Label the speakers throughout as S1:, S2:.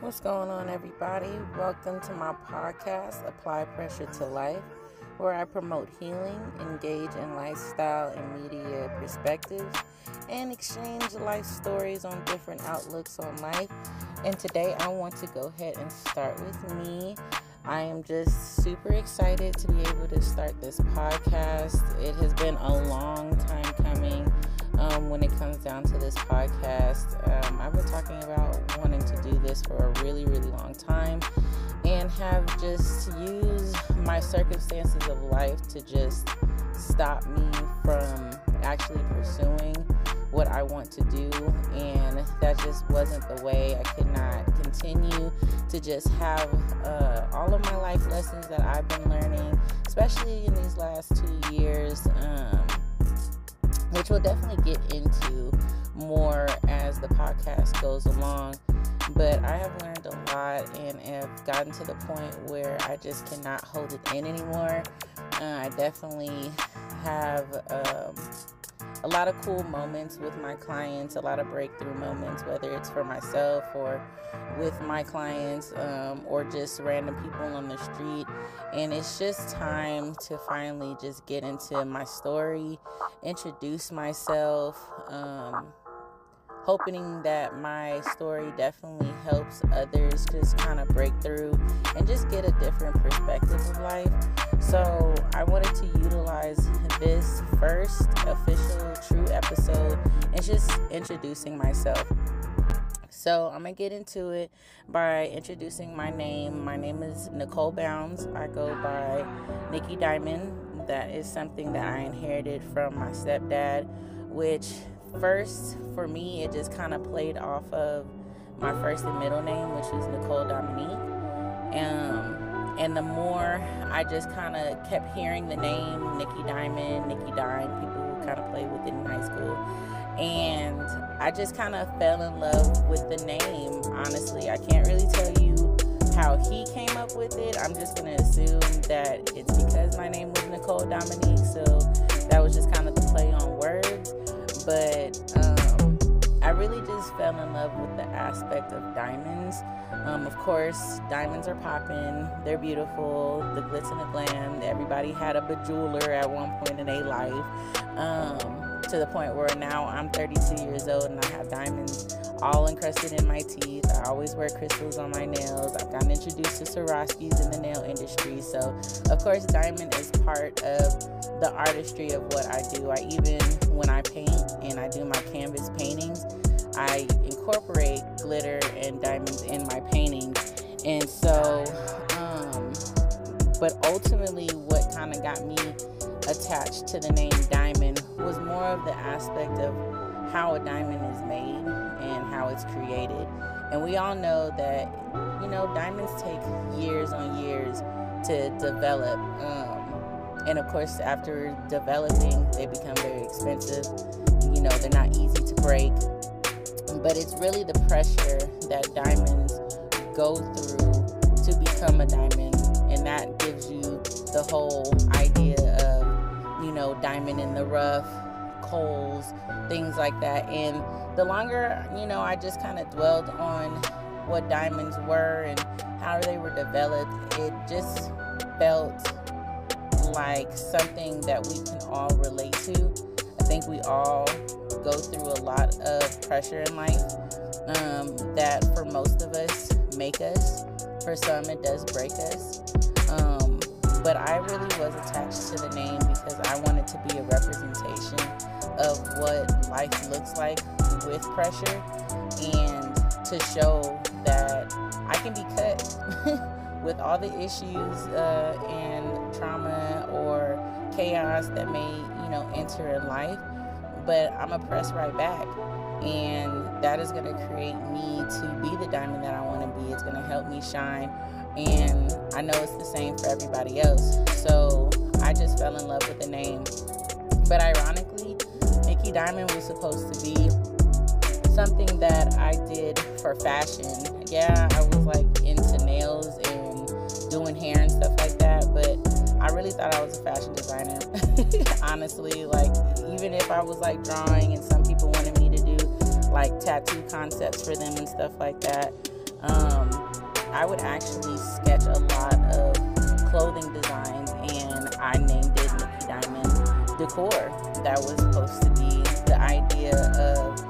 S1: What's going on, everybody? Welcome to my podcast, Apply Pressure to Life, where I promote healing, engage in lifestyle and media perspectives, and exchange life stories on different outlooks on life. And today I want to go ahead and start with me. I am just super excited to be able to start this podcast. It has been a long time coming um, when it comes down to this podcast. Um, I've been talking about wanting to do this for a really, really long time and have just used my circumstances of life to just stop me from actually pursuing what I want to do. And that just wasn't the way. I could not continue to just have uh, all of my life lessons that I've been learning, especially in these last two years. Um, which we'll definitely get into more as the podcast goes along. But I have learned a lot and have gotten to the point where I just cannot hold it in anymore. Uh, I definitely have um, a lot of cool moments with my clients, a lot of breakthrough moments, whether it's for myself or with my clients um, or just random people on the street. And it's just time to finally just get into my story, introduce myself. Um, hoping that my story definitely helps others just kind of break through and just get a different perspective of life. So, I wanted to utilize this first official true episode and just introducing myself. So, I'm gonna get into it by introducing my name. My name is Nicole Bounds. I go by Nikki Diamond. That is something that I inherited from my stepdad, which first, for me, it just kind of played off of my first and middle name, which is Nicole Dominique. Um, and the more I just kind of kept hearing the name Nikki Diamond, Nikki Dime, people who kind of played with it in high school. And I just kind of fell in love with the name, honestly. I can't really tell you how he came up with it. I'm just going to assume that it's because my name was Nicole Dominique. So that was just kind of the play on words but um, really just fell in love with the aspect of diamonds. Um, of course, diamonds are popping, they're beautiful, the glitz and the glam. Everybody had a bejeweler at one point in their life. Um, to the point where now I'm 32 years old and I have diamonds all encrusted in my teeth. I always wear crystals on my nails. I've gotten introduced to Swarovskis in the nail industry. So, of course, diamond is part of the artistry of what I do. I even, when I paint and I do my canvas paintings, I incorporate glitter and diamonds in my paintings. And so, um, but ultimately, what kind of got me attached to the name diamond was more of the aspect of how a diamond is made and how it's created. And we all know that, you know, diamonds take years on years to develop. Um, and of course, after developing, they become very expensive. You know, they're not easy to break. But it's really the pressure that diamonds go through to become a diamond. And that gives you the whole idea of, you know, diamond in the rough, coals, things like that. And the longer, you know, I just kind of dwelled on what diamonds were and how they were developed, it just felt like something that we can all relate to. I think we all go through a lot of pressure in life um, that for most of us make us. For some, it does break us. Um, but I really was attached to the name because I wanted to be a representation of what life looks like with pressure and to show that I can be cut with all the issues uh, and trauma or chaos that may, you know, enter in life. But I'm a press right back. And that is to create me to be the diamond that I want to be. It's to help me shine. And I know it's the same for everybody else. So I just fell in love with the name. But ironically, Nikki Diamond was supposed to be something that I did for fashion. Yeah, I was like into nails and doing hair and stuff like that, but I really thought I was a fashion designer. Honestly, like even if I was like drawing and some people wanted me to do like tattoo concepts for them and stuff like that. um, I would actually sketch a lot of clothing designs and I named it Nikki Diamond Decor. That was supposed to be the idea of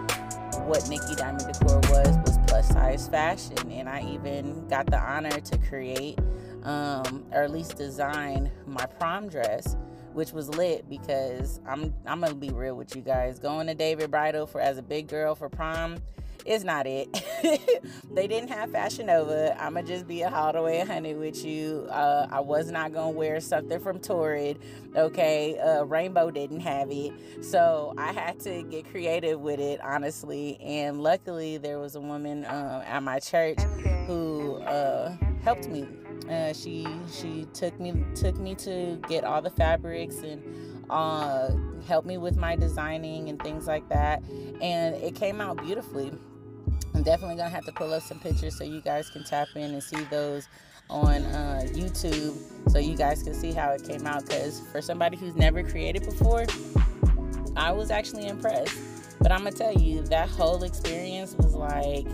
S1: what Nikki Diamond Decor was was plus size fashion and I even got the honor to create um, or at least design my prom dress which was lit because I'm I'm gonna be real with you guys. Going to David Bridal for as a big girl for prom is not it. they didn't have Fashion Nova. I'ma just be a Holloway honey with you. Uh, I was not gonna wear something from Torrid. Okay, uh, Rainbow didn't have it, so I had to get creative with it, honestly. And luckily, there was a woman uh, at my church who uh, helped me uh, she she took me took me to get all the fabrics and uh, helped me with my designing and things like that, and it came out beautifully. I'm definitely gonna have to pull up some pictures so you guys can tap in and see those on uh, YouTube so you guys can see how it came out. Because for somebody who's never created before, I was actually impressed. But I'm gonna tell you that whole experience was like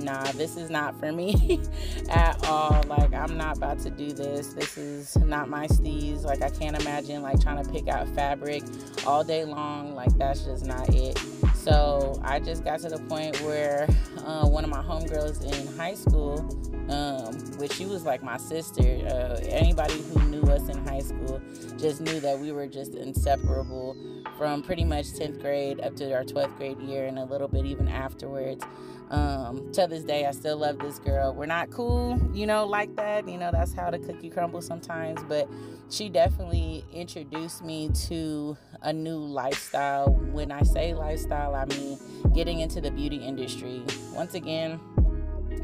S1: nah, this is not for me at all. Like, I'm not about to do this. This is not my steez. Like, I can't imagine like trying to pick out fabric all day long. Like, that's just not it. So I just got to the point where uh, one of my homegirls in high school, um, which she was like my sister, uh, anybody who knew us in high school just knew that we were just inseparable from pretty much 10th grade up to our 12th grade year and a little bit even afterwards. Um, to this day, I still love this girl. We're not cool, you know, like that. You know, that's how the cookie crumbles sometimes. But she definitely introduced me to a new lifestyle. When I say lifestyle, I mean getting into the beauty industry. Once again,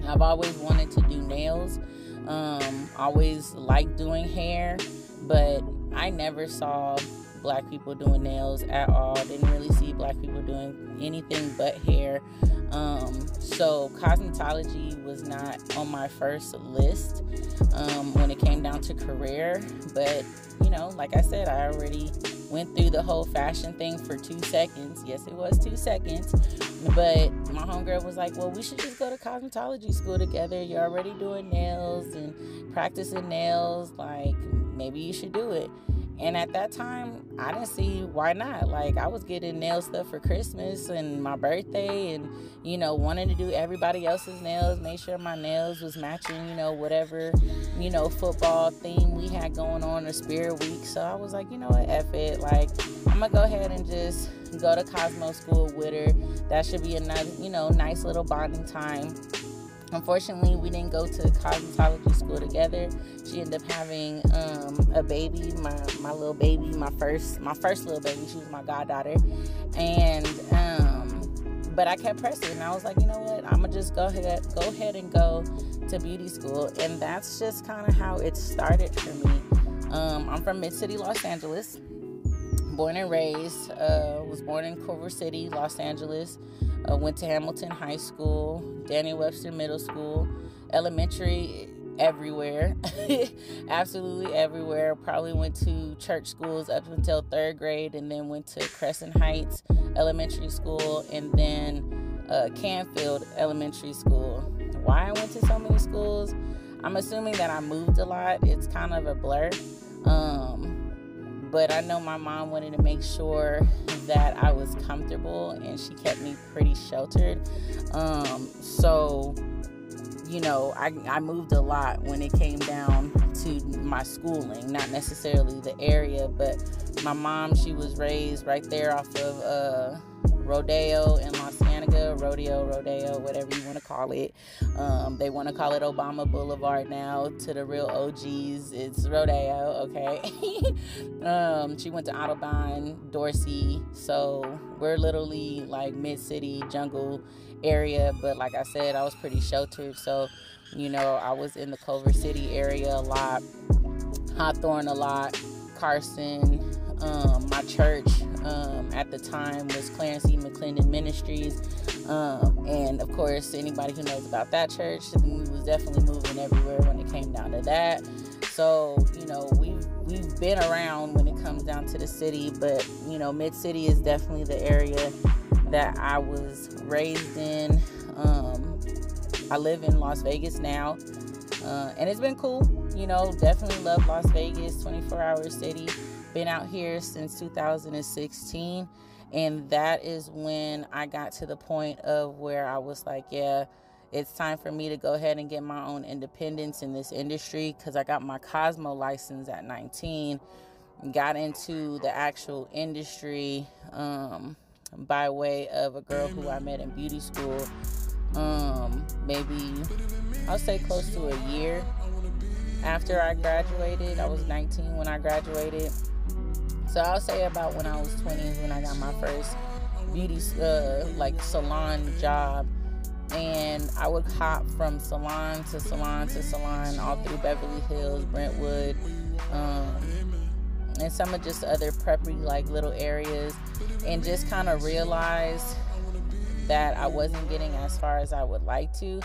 S1: I've always wanted to do nails. Um, always liked doing hair, but I never saw black people doing nails at all. Didn't really see black people doing anything but hair. Um, so cosmetology was not on my first list um, when it came down to career, but you know, like I said, I already went through the whole fashion thing for two seconds. Yes, it was two seconds, but my homegirl was like, "Well, we should just go to cosmetology school together. You're already doing nails and practicing nails. Like, maybe you should do it." And at that time, I didn't see why not. Like, I was getting nail stuff for Christmas and my birthday, and you know, wanting to do everybody else's nails, make sure my nails was matching, you know, whatever, you know, football theme we had going on or Spirit Week. So I was like, you know what, F it. Like, I'm gonna go ahead and just go to Cosmo School with her. That should be another, you know, nice little bonding time. Unfortunately, we didn't go to cosmetology school together. She ended up having um, a baby, my my little baby, my first my first little baby. She was my goddaughter, and um, but I kept pressing, and I was like, you know what? I'm gonna just go ahead go ahead and go to beauty school, and that's just kind of how it started for me. Um, I'm from Mid City, Los Angeles, born and raised. Uh, was born in Culver City, Los Angeles. Uh, went to Hamilton High School, Danny Webster Middle School, elementary everywhere, absolutely everywhere. Probably went to church schools up until third grade, and then went to Crescent Heights Elementary School, and then uh, Canfield Elementary School. Why I went to so many schools? I'm assuming that I moved a lot. It's kind of a blur. Um, but I know my mom wanted to make sure that I was comfortable and she kept me pretty sheltered. Um, so, you know, I, I moved a lot when it came down to my schooling, not necessarily the area, but my mom, she was raised right there off of uh, Rodeo in Los Angeles, Rodeo, Rodeo, whatever you want to call it. Um, they want to call it Obama Boulevard now. To the real OGs, it's Rodeo, okay? um, she went to Audubon, Dorsey, so we're literally like mid city jungle area. But like I said, I was pretty sheltered, so you know, I was in the Culver City area a lot, Hawthorne a lot, Carson. Um, my church at the time was Clarence E. McClendon Ministries. Um, and of course, anybody who knows about that church, we was definitely moving everywhere when it came down to that. So, you know, we've, we've been around when it comes down to the city, but, you know, Mid City is definitely the area that I was raised in. Um, I live in Las Vegas now, uh, and it's been cool. You know, definitely love Las Vegas, 24 hour city. Been out here since 2016, and that is when I got to the point of where I was like, yeah, it's time for me to go ahead and get my own independence in this industry because I got my Cosmo license at 19 got into the actual industry um, by way of a girl who I met in beauty school. Um, maybe I'll say close to a year after I graduated. I was 19 when I graduated. So I'll say about when I was 20 when I got my first beauty uh, like salon job and I would hop from salon to salon to salon all through Beverly Hills, Brentwood, um, and some of just other preppy like little areas and just kind of realized that I wasn't getting as far as I would like to.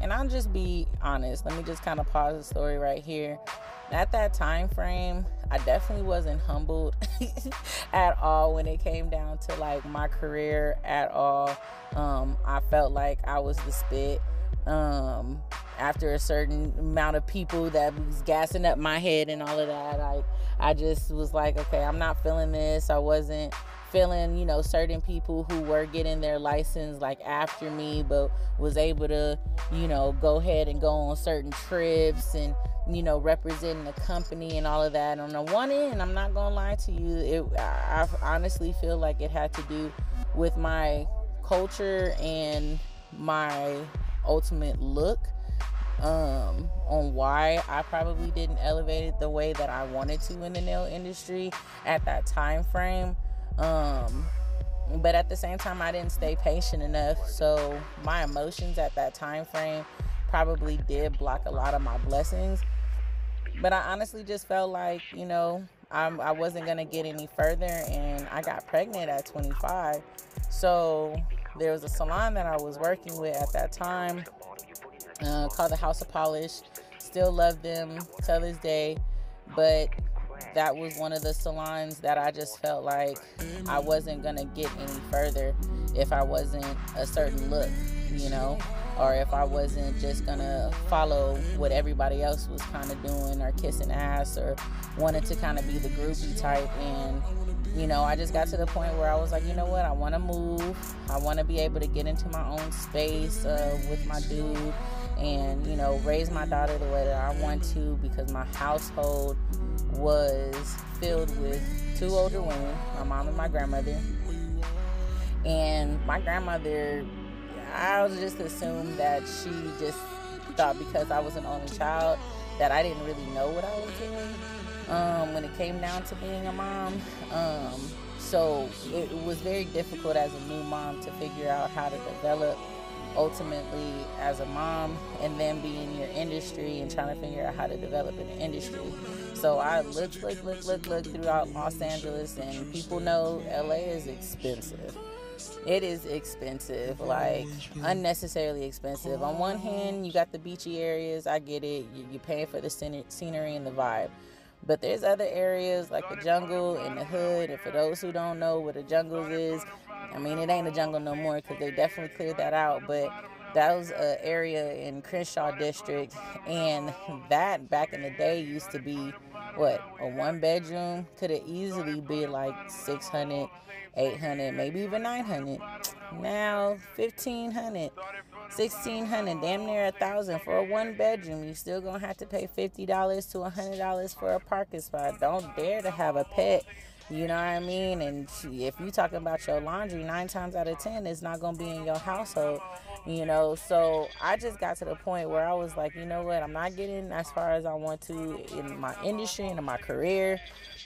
S1: And I'll just be honest. Let me just kind of pause the story right here. At that time frame, I definitely wasn't humbled at all when it came down to like my career at all. Um, I felt like I was the spit. Um, after a certain amount of people that was gassing up my head and all of that, like I just was like, okay, I'm not feeling this. I wasn't feeling, you know, certain people who were getting their license like after me, but was able to, you know, go ahead and go on certain trips and, you know, representing the company and all of that. On the one end, I'm not gonna lie to you, it I honestly feel like it had to do with my culture and my ultimate look um, on why I probably didn't elevate it the way that I wanted to in the nail industry at that time frame. Um, but at the same time, I didn't stay patient enough. So my emotions at that time frame probably did block a lot of my blessings. But I honestly just felt like, you know, I'm, I wasn't going to get any further. And I got pregnant at 25. So there was a salon that I was working with at that time uh, called the House of Polish. Still love them till this day, but that was one of the salons that I just felt like I wasn't gonna get any further if I wasn't a certain look, you know, or if I wasn't just gonna follow what everybody else was kind of doing or kissing ass or wanted to kind of be the groupie type. And, you know, I just got to the point where I was like, you know what, I wanna move, I wanna be able to get into my own space uh, with my dude and you know raise my daughter the way that I want to because my household was filled with two older women, my mom and my grandmother. And my grandmother, I just assumed that she just thought because I was an only child that I didn't really know what I was doing um, when it came down to being a mom. Um, so it was very difficult as a new mom to figure out how to develop ultimately as a mom and then be in your industry and trying to figure out how to develop an industry. So I look, look, look, look, look throughout Los Angeles, and people know LA is expensive. It is expensive, oh, like unnecessarily expensive. On one hand, you got the beachy areas, I get it. You're paying for the scenery and the vibe. But there's other areas like the jungle and the hood. And for those who don't know what a jungle is, I mean, it ain't a jungle no more because they definitely cleared that out. But that was an area in Crenshaw District. And that back in the day used to be what a one bedroom could have easily be like 600 800 maybe even 900 now 1500 1600 damn near a thousand for a one bedroom. You still gonna have to pay $50 to $100 for a parking spot. Don't dare to have a pet you know what I mean? And if you talking about your laundry, nine times out of ten, it's not gonna be in your household. You know, so I just got to the point where I was like, you know what? I'm not getting as far as I want to in my industry and in my career.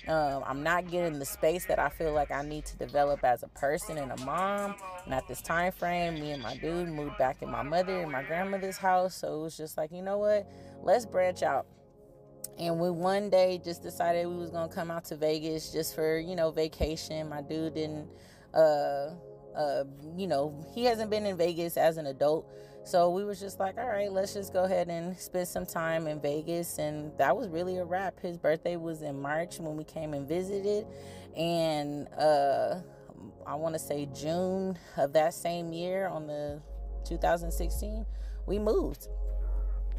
S1: Um, I'm not getting the space that I feel like I need to develop as a person and a mom. And at this time frame, me and my dude moved back in my mother and my grandmother's house. So it was just like, you know what? Let's branch out and we one day just decided we was gonna come out to Vegas just for you know vacation. My dude didn't, uh, uh, you know, he hasn't been in Vegas as an adult, so we was just like, all right, let's just go ahead and spend some time in Vegas, and that was really a wrap. His birthday was in March when we came and visited, and uh, I want to say June of that same year on the 2016 we moved.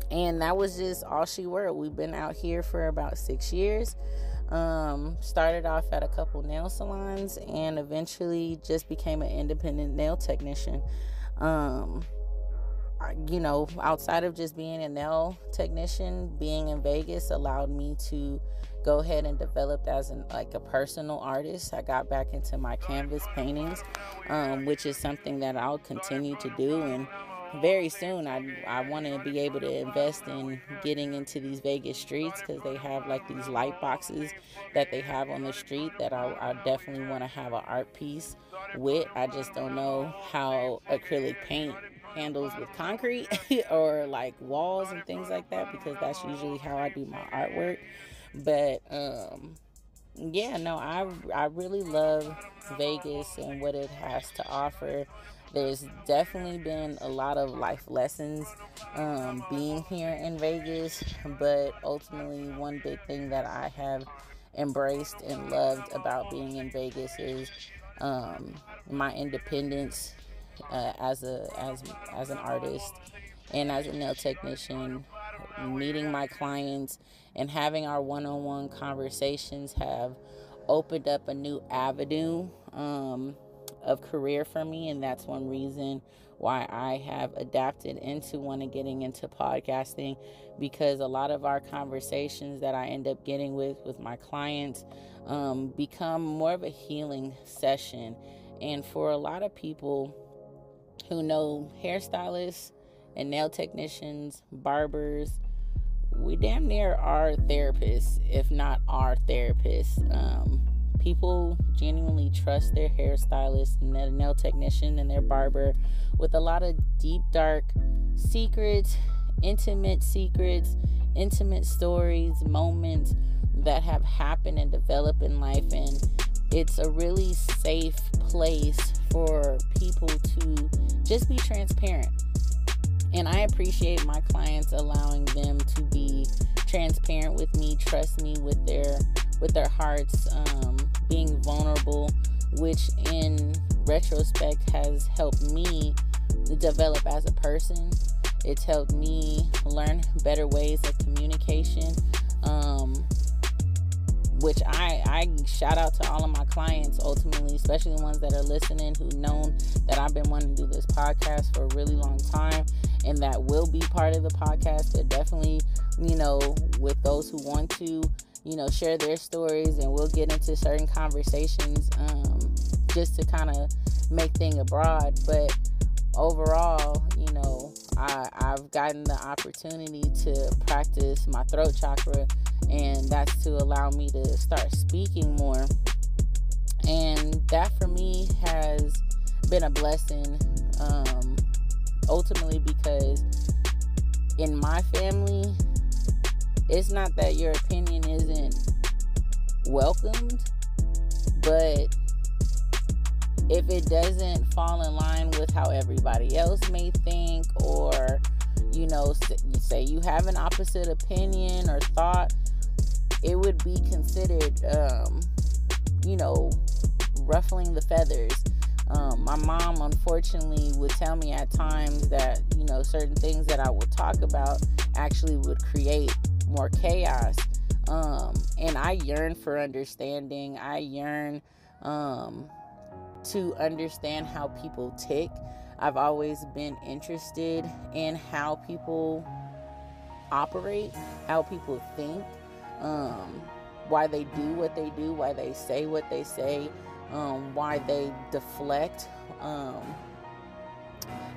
S1: And that was just all she were. We've been out here for about six years. Um, started off at a couple nail salons and eventually just became an independent nail technician. Um, you know, outside of just being a nail technician, being in Vegas allowed me to go ahead and develop as an like a personal artist. I got back into my canvas paintings, um, which is something that I'll continue to do and very soon I, I want to be able to invest in getting into these Vegas streets because they have like these light boxes that they have on the street that I, I definitely want to have an art piece with. I just don't know how acrylic paint handles with concrete or like walls and things like that because that's usually how I do my artwork. But um, yeah, no, I I really love Vegas and what it has to offer there's definitely been a lot of life lessons um, being here in Vegas, but ultimately, one big thing that I have embraced and loved about being in Vegas is um, my independence uh, as a as as an artist and as a nail technician. Meeting my clients and having our one-on-one conversations have opened up a new avenue. Um, of career for me, and that's one reason why I have adapted into wanting to getting into podcasting because a lot of our conversations that I end up getting with with my clients um, become more of a healing session, and for a lot of people who know hairstylists and nail technicians, barbers. We damn near are therapists, if not our therapists. Um, people genuinely trust their hairstylist and their nail technician and their barber with a lot of deep, dark secrets, intimate secrets, intimate stories, moments that have happened and developed in life. And it's a really safe place for people to just be transparent. And I appreciate my clients allowing them to be transparent with me, trust me with their with their hearts, um, being vulnerable, which in retrospect has helped me develop as a person. It's helped me learn better ways of communication. Um, which I, I shout out to all of my clients ultimately, especially the ones that are listening who known that I've been wanting to do this podcast for a really long time and that will be part of the podcast. But definitely, you know, with those who want to you know, share their stories and we'll get into certain conversations um, just to kind of make things abroad. But overall, you know, I, I've gotten the opportunity to practice my throat chakra, and that's to allow me to start speaking more. And that for me has been a blessing, um, ultimately, because in my family, it's not that your opinion isn't welcomed, but if it doesn't fall in line with how everybody else may think, or you know, say you have an opposite opinion or thought, it would be considered, um, you know, ruffling the feathers. Um, my mom, unfortunately, would tell me at times that, you know, certain things that I would talk about actually would create more chaos. Um, and I yearn for understanding. I yearn um, to understand how people tick. I've always been interested in how people operate, how people think, um, why they do what they do, why they say what they say, um, why they deflect. Um,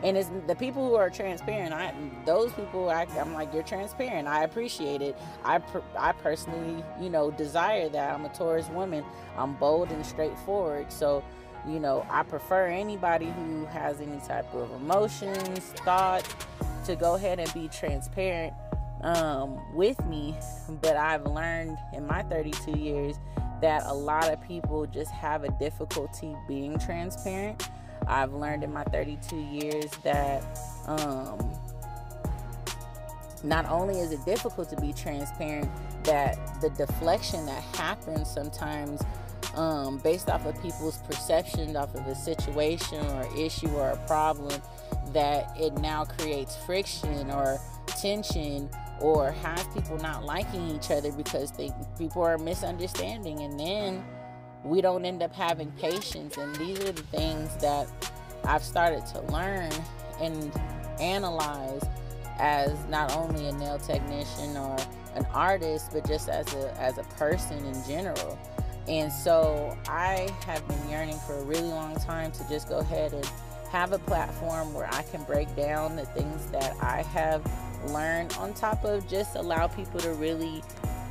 S1: and it's the people who are transparent i those people I, am like you're transparent. I appreciate it. I i personally you know desire that. I'm a taurus woman. I'm bold and straightforward. So you know i prefer anybody who has any type of emotions thought to go ahead and be transparent um, with me. But i've learned in my 32 years that a lot of people just have a difficulty being transparent I've learned in my 32 years that um, not only is it difficult to be transparent, that the deflection that happens sometimes um, based off of people's perception off of a situation or issue or a problem that it now creates friction or tension or has people not liking each other because they people are misunderstanding. And then we don't end up having patience and these are the things that I've started to learn and analyze as not only a nail technician or an artist but just as a as a person in general. And so I have been yearning for a really long time to just go ahead and have a platform where I can break down the things that I have learned on top of just allow people to really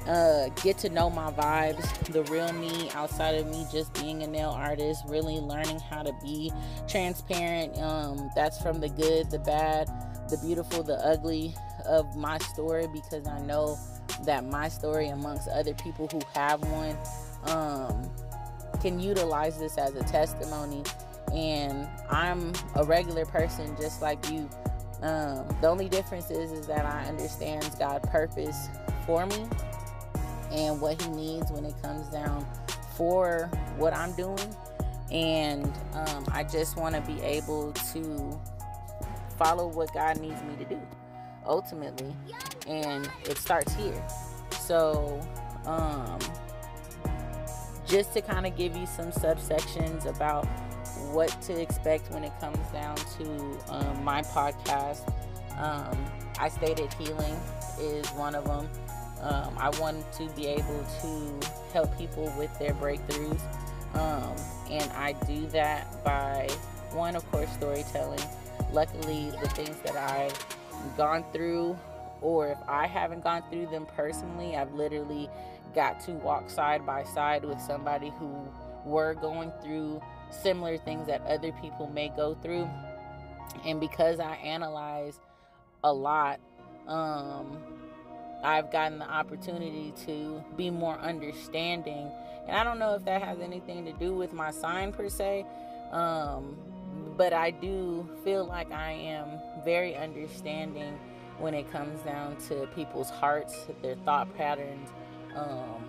S1: uh, get to know my vibes, the real me outside of me just being a nail artist, really learning how to be transparent. Um, that's from the good, the bad, the beautiful, the ugly of my story because I know that my story, amongst other people who have one, um, can utilize this as a testimony. And I'm a regular person just like you. Um, the only difference is, is that I understand God's purpose for me and what He needs when it comes down for what I'm doing. And um, I just want to be able to follow what God needs me to do ultimately. And it starts here. So, um, just to kind of give you some subsections about what to expect when it comes down to um, my podcast. Um, I stated healing is one of them. Um, I want to be able to help people with their breakthroughs. Um, and I do that by, one, of course, storytelling. Luckily, the things that I've gone through, or if I haven't gone through them personally, I've literally got to walk side by side with somebody who were going through similar things that other people may go through. And because I analyze a lot, um, I've gotten the opportunity to be more understanding. And I don't know if that has anything to do with my sign per se, um, but I do feel like I am very understanding when it comes down to people's hearts, their thought patterns, um,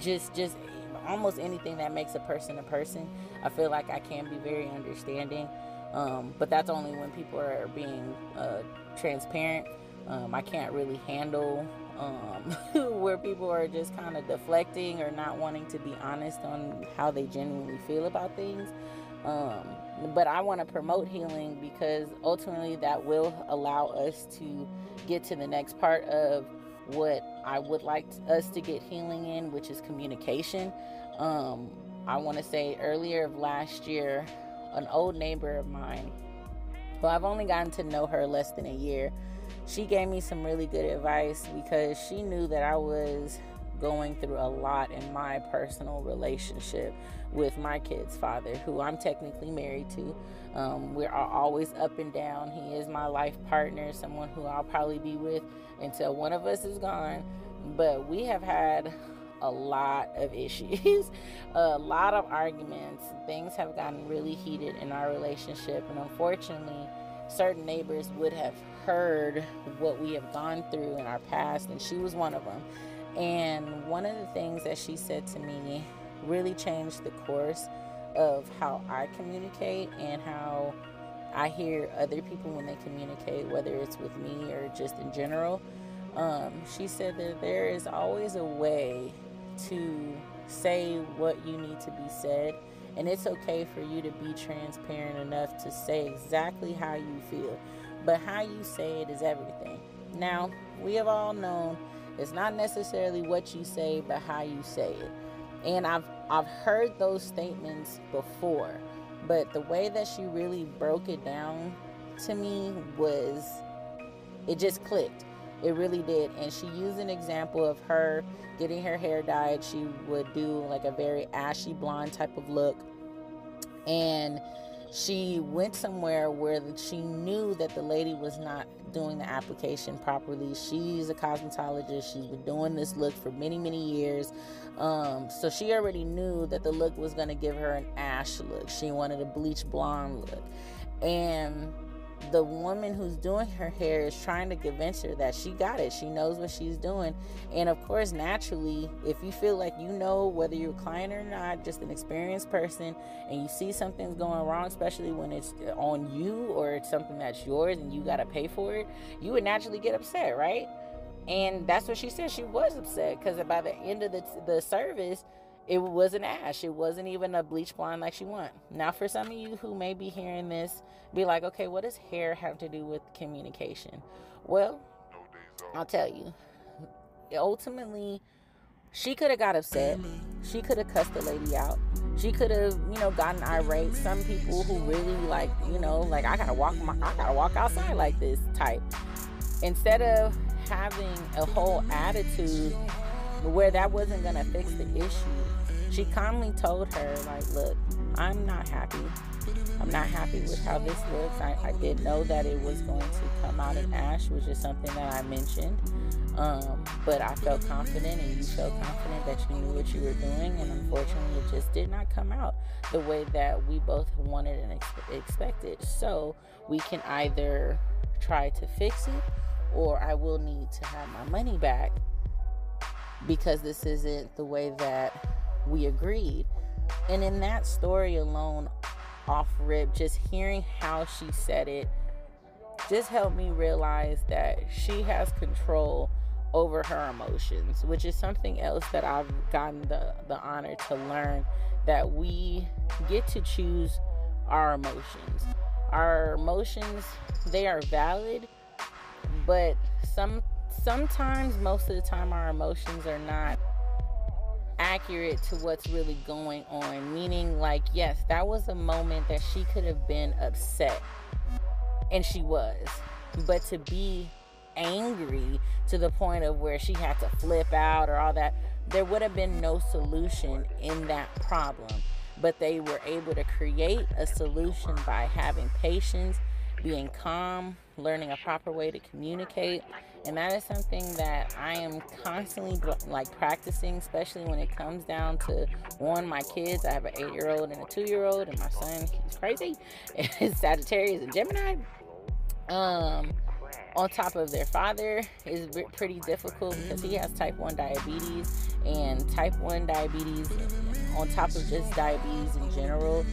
S1: just just almost anything that makes a person a person. I feel like I can be very understanding, um, but that's only when people are being uh, transparent. Um, I can't really handle um, where people are just kind of deflecting or not wanting to be honest on how they genuinely feel about things. Um, but I want to promote healing because ultimately that will allow us to get to the next part of what I would like us to get healing in, which is communication. Um, I want to say earlier of last year, an old neighbor of mine, who I've only gotten to know her less than a year, she gave me some really good advice because she knew that I was going through a lot in my personal relationship with my kid's father, who I'm technically married to. Um, we're always up and down. He is my life partner, someone who I'll probably be with until one of us is gone. But we have had a lot of issues, a lot of arguments. Things have gotten really heated in our relationship, and unfortunately, certain neighbors would have heard what we have gone through in our past, and she was one of them. And one of the things that she said to me really changed the course of how I communicate and how I hear other people when they communicate, whether it's with me or just in general. Um, she said that there is always a way to say what you need to be said, and it's okay for you to be transparent enough to say exactly how you feel. But how you say it is everything. Now, we have all known it's not necessarily what you say, but how you say it. And I've I've heard those statements before, but the way that she really broke it down to me was it just clicked. It really did. And she used an example of her getting her hair dyed. She would do like a very ashy blonde type of look. And she went somewhere where she knew that the lady was not doing the application properly. She's a cosmetologist. She's been doing this look for many, many years. Um, so she already knew that the look was going to give her an ash look. She wanted a bleach blonde look. And the woman who's doing her hair is trying to convince her that she got it. She knows what she's doing. And of course, naturally, if you feel like you know whether you're a client or not, just an experienced person, and you see something's going wrong, especially when it's on you or it's something that's yours and you got to pay for it, you would naturally get upset, right? And that's what she said. She was upset because by the end of the, the service, it was an ash. It wasn't even a bleach blonde like she want. Now, for some of you who may be hearing this, be like, okay, what does hair have to do with communication? Well, I'll tell you. Ultimately, she could have got upset. She could have cussed the lady out. She could have, you know, gotten irate. Some people who really like, you know, like I gotta walk my, I gotta walk outside like this type. Instead of having a whole attitude where that wasn't gonna fix the issue, she calmly told her, like, look, I'm not happy. I'm not happy with how this looks. I, I did know that it was going to come out in ash, which is something that I mentioned. Um, but I felt confident, and you felt confident that you knew what you were doing, and unfortunately, it just did not come out the way that we both wanted and ex- expected. So we can either try to fix it, or I will need to have my money back because this isn't the way that we agreed. And in that story alone, off rip, just hearing how she said it just helped me realize that she has control over her emotions, which is something else that I've gotten the, the honor to learn that we get to choose our emotions. Our emotions, they are valid, but some sometimes most of the time our emotions are not accurate to what's really going on. Meaning, like, yes, that was a moment that she could have been upset, and she was. But to be angry to the point of where she had to flip out or all that, there would have been no solution in that problem. But they were able to create a solution by having patience, being calm, learning a proper way to communicate, and that is something that I am constantly like practicing, especially when it comes down to one my kids. I have an eight-year-old and a two-year-old, and my son he's crazy. It's Sagittarius and Gemini. Um, on top of their father is pretty difficult because he has type 1 diabetes and type 1 diabetes on top of just diabetes in general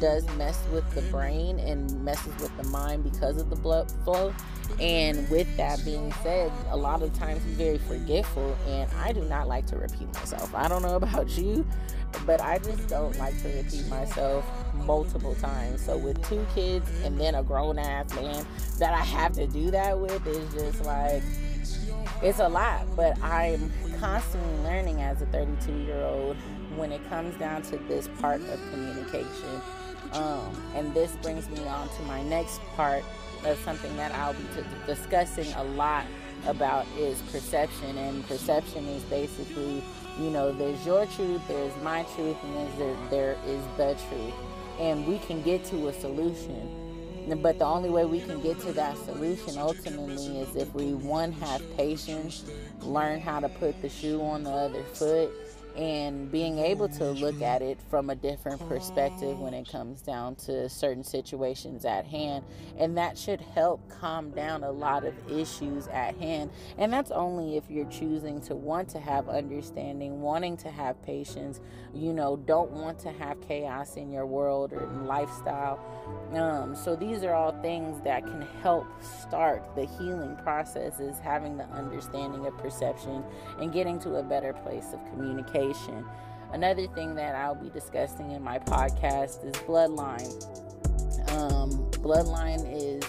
S1: does mess with the brain and messes with the mind because of the blood flow. And with that being said, a lot of times he's very forgetful, and I do not like to repeat myself. I don't know about you, but I just don't like to repeat myself multiple times. So with two kids and then a grown ass man that I have to do that with is just like it's a lot. But I'm constantly learning as a 32 year old when it comes down to this part of communication um, and this brings me on to my next part of something that I'll be t- discussing a lot about is perception. And perception is basically, you know, there's your truth, there's my truth, and there's there, there is the truth. And we can get to a solution. But the only way we can get to that solution ultimately is if we, one, have patience, learn how to put the shoe on the other foot, and being able to look at it from a different perspective when it comes down to certain situations at hand. And that should help calm down a lot of issues at hand. And that's only if you're choosing to want to have understanding, wanting to have patience, you know, don't want to have chaos in your world or in lifestyle. Um, so these are all things that can help start the healing process is having the understanding of perception and getting to a better place of communication Another thing that I'll be discussing in my podcast is bloodline. Um, bloodline is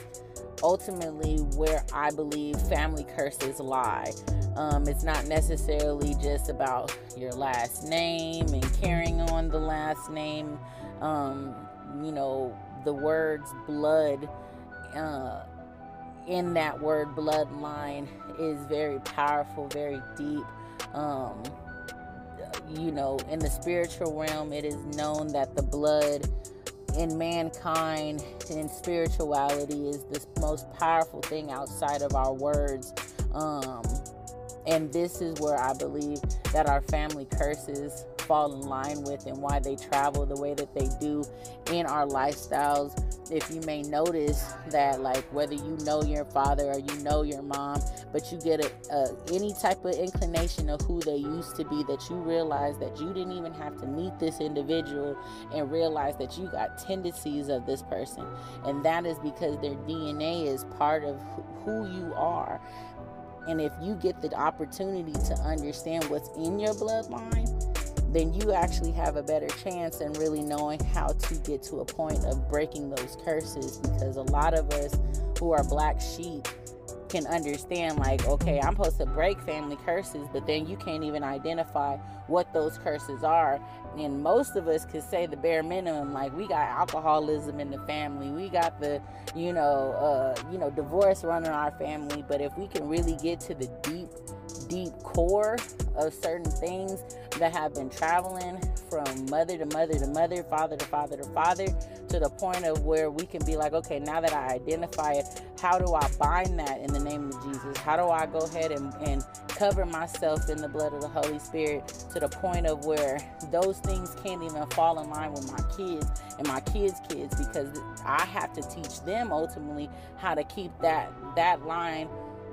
S1: ultimately where I believe family curses lie. Um, it's not necessarily just about your last name and carrying on the last name. Um, you know, the words blood uh, in that word bloodline is very powerful, very deep. Um, you know, in the spiritual realm, it is known that the blood in mankind in spirituality is the most powerful thing outside of our words. Um, and this is where I believe that our family curses fall in line with and why they travel the way that they do in our lifestyles if you may notice that like whether you know your father or you know your mom but you get a, a, any type of inclination of who they used to be that you realize that you didn't even have to meet this individual and realize that you got tendencies of this person. And that is because their dna is part of who you are. And if you get the opportunity to understand what's in your bloodline then you actually have a better chance in really knowing how to get to a point of breaking those curses because a lot of us who are black sheep can understand like okay i'm supposed to break family curses but then you can't even identify what those curses are. And most of us could say the bare minimum like we got alcoholism in the family we got the you know uh you know divorce running our family but if we can really get to the deep deep core of certain things that have been traveling from mother to mother to mother, father to father to father, to the point of where we can be like, okay, now that I identify it, how do I bind that in the name of Jesus? How do I go ahead and, and cover myself in the blood of the Holy Spirit to the point of where those things can't even fall in line with my kids and my kids' kids because I have to teach them ultimately how to keep that that line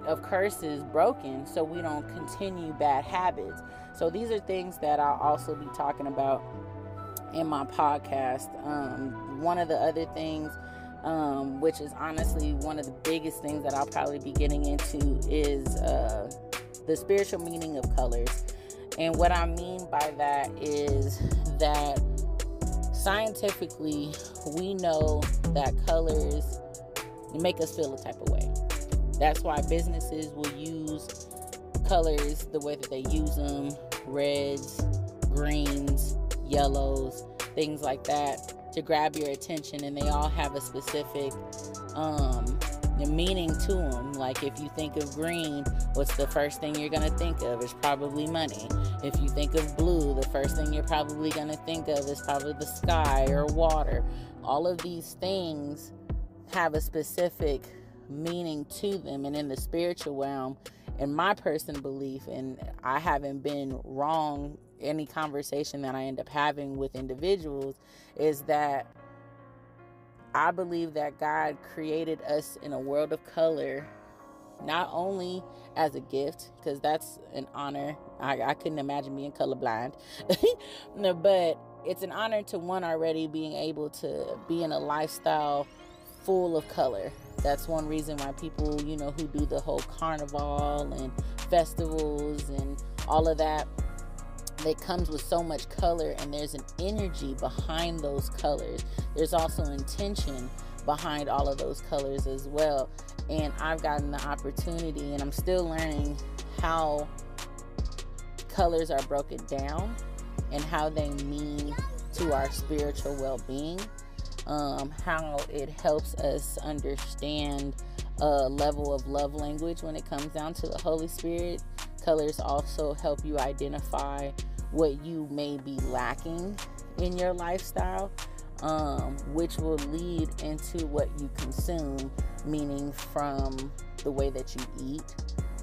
S1: of curses broken so we don't continue bad habits. So these are things that I'll also be talking about in my podcast. Um, one of the other things, um, which is honestly one of the biggest things that I'll probably be getting into, is uh, the spiritual meaning of colors. And what I mean by that is that scientifically, we know that colors make us feel a type of way. That's why businesses will use colors the way that they use them reds, greens, yellows, things like that to grab your attention. And they all have a specific um, meaning to them. Like if you think of green, what's the first thing you're going to think of? Is probably money. If you think of blue, the first thing you're probably going to think of is probably the sky or water. All of these things have a specific meaning to them. And in the spiritual realm, in my personal belief, and I haven't been wrong any conversation that I end up having with individuals, is that I believe that God created us in a world of color, not only as a gift, because that's an honor. I, I couldn't imagine being colorblind, but it's an honor to one already being able to be in a lifestyle full of color that's one reason why people, you know, who do the whole carnival and festivals and all of that, that comes with so much color and there's an energy behind those colors. There's also intention behind all of those colors as well. And I've gotten the opportunity and I'm still learning how colors are broken down and how they mean to our spiritual well being um, how it helps us understand a level of love language when it comes down to the Holy Spirit. Colors also help you identify what you may be lacking in your lifestyle, um, which will lead into what you consume, meaning from the way that you eat,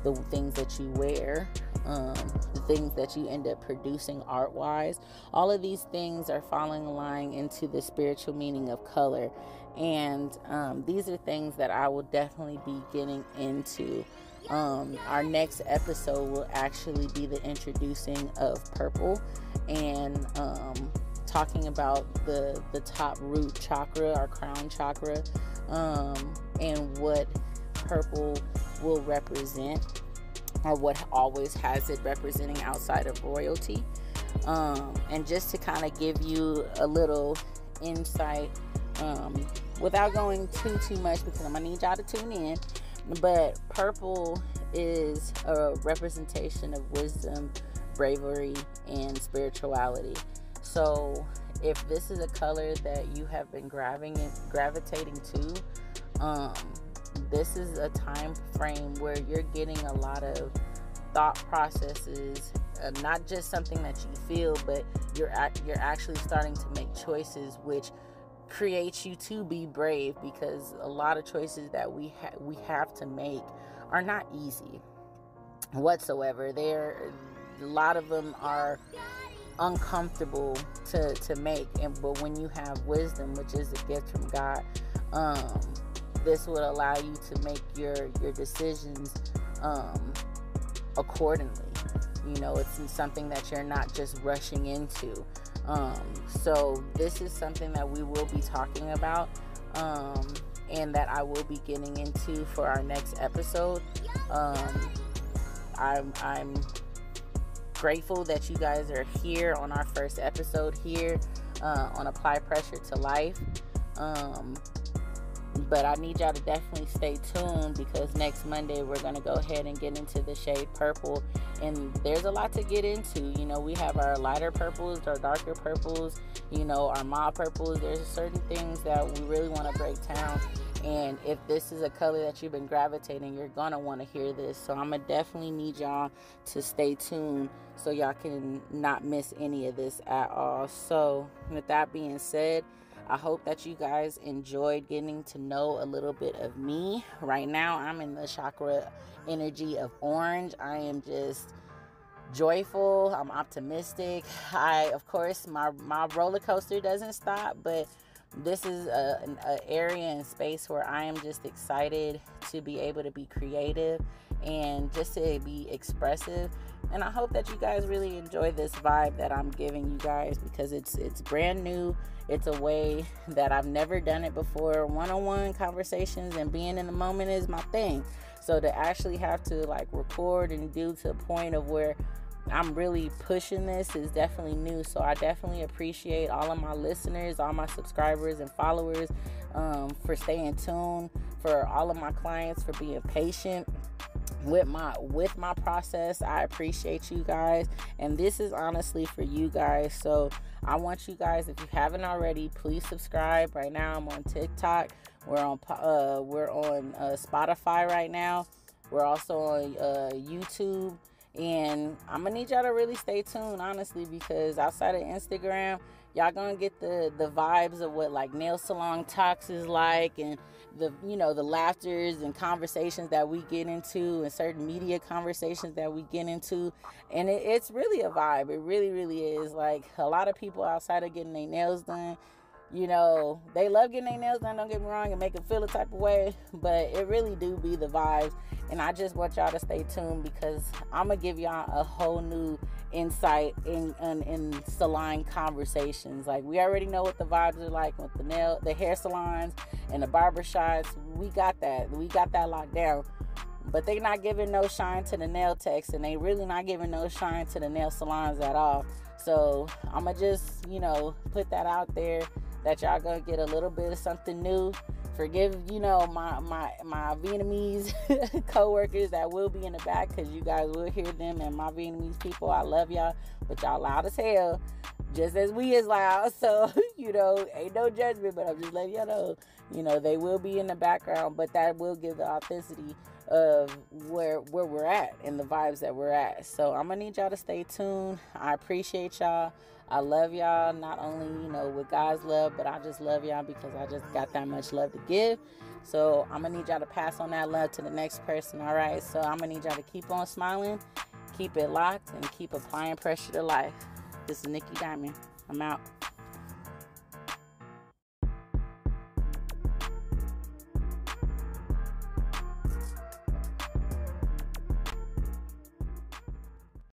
S1: the things that you wear, um, the things that you end up producing art wise. All of these things are falling line into the spiritual meaning of color. And um, these are things that I will definitely be getting into. Um, our next episode will actually be the introducing of purple and um, talking about the the top root chakra, our crown chakra, um, and what purple will represent or what always has it representing outside of royalty. Um, and just to kind of give you a little insight um, without going too too much because I'm gonna need y'all to tune in. But purple is a representation of wisdom, bravery, and spirituality. So if this is a color that you have been gravitating gravitating to, um, this is a time frame where you're getting a lot of thought processes uh, not just something that you feel but you're you're actually starting to make choices which creates you to be brave because a lot of choices that we ha- we have to make are not easy whatsoever. There a lot of them are uncomfortable to to make and but when you have wisdom which is a gift from God Um, this would allow you to make your your decisions um, accordingly. You know, it's something that you're not just rushing into. Um, so this is something that we will be talking about, um, and that I will be getting into for our next episode. Um, I'm I'm grateful that you guys are here on our first episode here uh, on Apply Pressure to Life. Um, but I need y'all to definitely stay tuned because next Monday we're going to go ahead and get into the shade purple. And there's a lot to get into. You know, we have our lighter purples, our darker purples, you know, our mild purples. There's certain things that we really want to break down. And if this is a color that you've been gravitating, you're going to want to hear this. So I'm going to definitely need y'all to stay tuned so y'all can not miss any of this at all. So, with that being said, I hope that you guys enjoyed getting to know a little bit of me. Right now, I'm in the chakra energy of orange. I am just joyful. I'm optimistic. I, of course, my my roller coaster doesn't stop, but this is a, an a area and space where I am just excited to be able to be creative and just to be expressive and I hope that you guys really enjoy this vibe that I'm giving you guys because it's it's brand new. It's a way that I've never done it before. One-on-one conversations and being in the moment is my thing. So to actually have to like record and do to a point of where I'm really pushing this is definitely new. So I definitely appreciate all of my listeners, all my subscribers and followers um, for staying tuned, for all of my clients for being patient with my with my process. I appreciate you guys. And this is honestly for you guys. So i want you guys if you haven't already please subscribe. Right now i'm on tiktok. We're on uh we're on uh, spotify right now. We're also on uh, youtube. And i'm gonna need y'all to really stay tuned honestly because outside of instagram y'all gonna get the the vibes of what like nail salon talks is like and the you know the laughters and conversations that we get into and certain media conversations that we get into. And it, it's really a vibe. It really really is. Like a lot of people outside of getting their nails done you know they love getting their nails done don't get me wrong and make them feel a type of way but it really do be the vibes and i just want y'all to stay tuned because i'm gonna give y'all a whole new insight in, in in salon conversations. Like we already know what the vibes are like with the nail, the hair salons, and the barber shops. We got that. We got that locked down. But they not giving no shine to the nail techs, and they really not giving no shine to the nail salons at all. So I'ma just you know put that out there that y'all gonna get a little bit of something new. Forgive you know my my my vietnamese co-workers that will be in the back because you guys will hear them and my vietnamese people. I love y'all but y'all loud as hell just as we is loud. So you know ain't no judgment but i'm just letting y'all know you know they will be in the background but that will give the authenticity of where where we're at and the vibes that we're at. So i'm gonna need y'all to stay tuned. I appreciate y'all I love y'all, not only, you know, with God's love, but I just love y'all because I just got that much love to give. So I'm to need y'all to pass on that love to the next person. All right. So I'm to need y'all to keep on smiling, keep it locked, and keep applying pressure to life. This is Nikki Diamond. I'm out.